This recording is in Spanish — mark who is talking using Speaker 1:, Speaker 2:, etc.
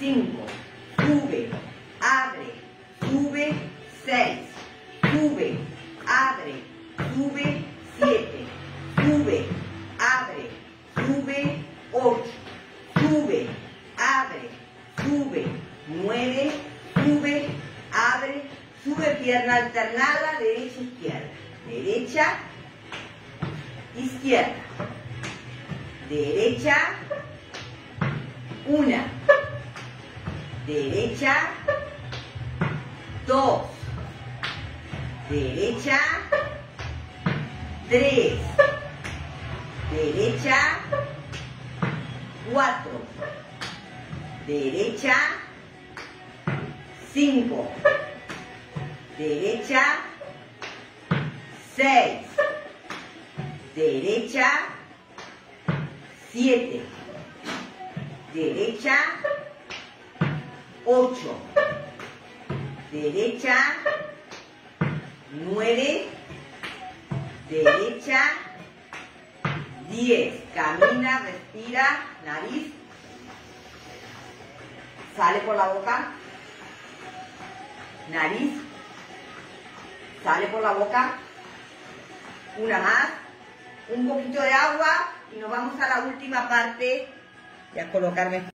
Speaker 1: 5, sube, abre, sube, 6, sube, abre, sube, 7, sube, abre, sube, 8, sube, abre, sube, 9, sube, abre, sube, pierna alternada, derecha, izquierda, derecha, izquierda, derecha, derecha, dos, derecha, tres, derecha, cuatro, derecha, cinco, derecha, seis, derecha, siete, derecha, ocho, derecha, nueve, derecha, diez, camina, respira, nariz, sale por la boca, nariz, sale por la boca, una más, un poquito de agua y nos vamos a la última parte. Y a colocarme.